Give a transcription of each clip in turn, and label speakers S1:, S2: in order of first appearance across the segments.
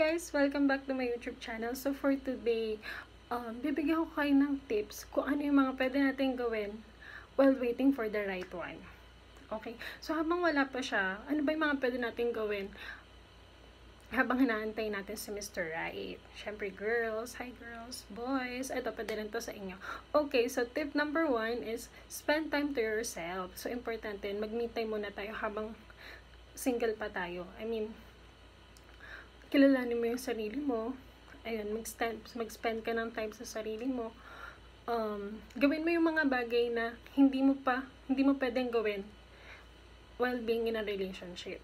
S1: guys! Welcome back to my YouTube channel. So for today, um, bibigyan ko kayo ng tips kung ano yung mga pwede natin gawin while waiting for the right one. Okay? So habang wala pa siya, ano ba yung mga pwede natin gawin habang hinaantay natin si Mr. Right? Siyempre, girls, hi girls, boys, ito pwede rin to sa inyo. Okay, so tip number one is spend time to yourself. So importante, mag-me time muna tayo habang single pa tayo. I mean, kilalanin mo yung sarili mo, ayun, mag-spend, mag-spend ka ng time sa sarili mo, um, gawin mo yung mga bagay na hindi mo pa, hindi mo pwedeng gawin while being in a relationship.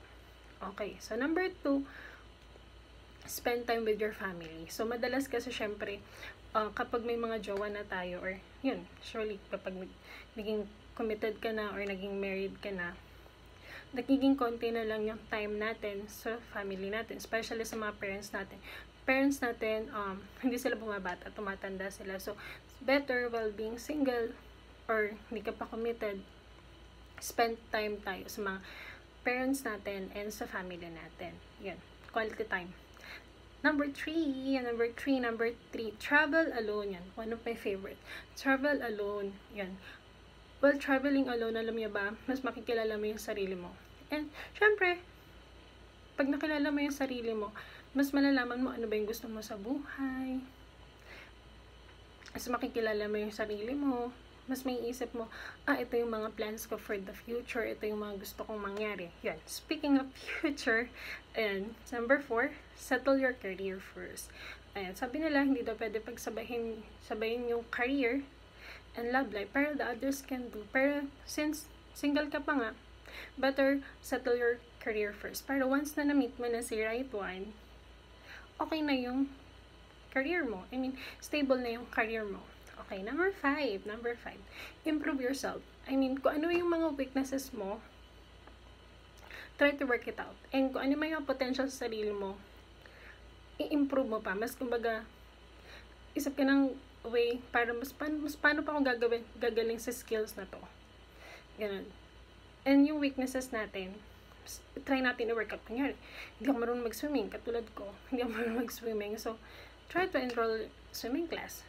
S1: Okay, so number two, spend time with your family. So, madalas kasi syempre, uh, kapag may mga jowa na tayo, or yun, surely, kapag naging committed ka na, or naging married ka na, nagiging konti na lang yung time natin sa family natin, especially sa mga parents natin. Parents natin, um, hindi sila bumabata, tumatanda sila. So, better while being single or hindi ka pa committed, spend time tayo sa mga parents natin and sa family natin. Yun, quality time. Number three, number three, number three, travel alone. Yan, one of my favorite. Travel alone. Yan. Well, traveling alone, alam niyo ba, mas makikilala mo yung sarili mo. And, syempre, pag nakilala mo yung sarili mo, mas malalaman mo ano ba yung gusto mo sa buhay. Mas makikilala mo yung sarili mo. Mas may isip mo, ah, ito yung mga plans ko for the future. Ito yung mga gusto kong mangyari. Yan. Speaking of future, and number four, settle your career first. Ayan, sabi nila, hindi daw pwede pagsabahin sabayin yung career and love life. Pero the others can do. Pero since single ka pa nga, better settle your career first. Pero once na na-meet mo na si right one, okay na yung career mo. I mean, stable na yung career mo. Okay, number five. Number five. Improve yourself. I mean, kung ano yung mga weaknesses mo, try to work it out. And kung ano may yung potential sa sarili mo, i-improve mo pa. Mas kumbaga, isip ka ng way para mas paano, mas paano pa ako gagawin, gagaling sa skills na to. Ganun. And yung weaknesses natin, try natin i-work out. Kunyari, hindi ako marunong mag-swimming, katulad ko. Hindi ako marunong mag-swimming. So, try to enroll swimming class.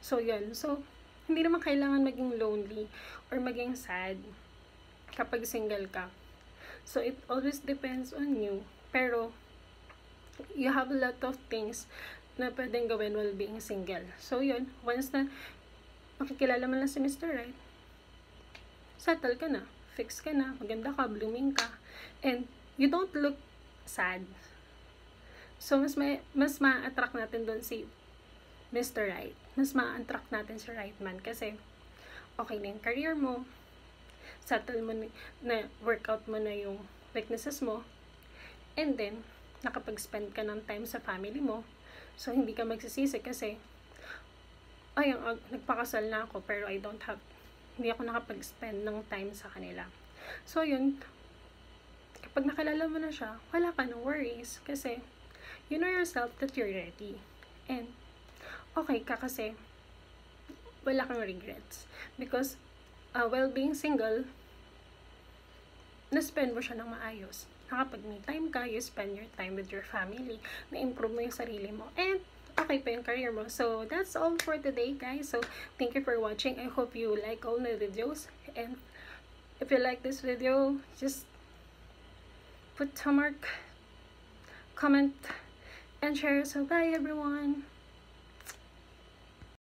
S1: So, yun. So, hindi naman kailangan maging lonely or maging sad kapag single ka. So, it always depends on you. Pero, you have a lot of things na pwedeng gawin while being single. So, yun. Once na makikilala mo lang si Mr. Right, settle ka na. Fix ka na. Maganda ka. Blooming ka. And, you don't look sad. So, mas may, mas ma-attract natin doon si Mr. Right. Mas ma-attract natin si right man kasi okay na yung career mo, settle mo na, na workout mo na yung weaknesses mo, and then, nakapag-spend ka ng time sa family mo, so hindi ka magsisisi kasi, ay, nagpakasal na ako pero I don't have, hindi ako nakapag-spend ng time sa kanila. So, yun, kapag nakilala mo na siya, wala ka ng worries kasi you know yourself that you're ready. And, okay ka kasi wala kang regrets. Because, uh, while being single, na-spend mo siya ng maayos. Nakapag may time ka, you spend your time with your family, na-improve mo yung sarili mo, and okay pa yung career mo. So, that's all for today, guys. So, thank you for watching. I hope you like all my videos. And, if you like this video, just put a mark, comment, and share. So, bye everyone!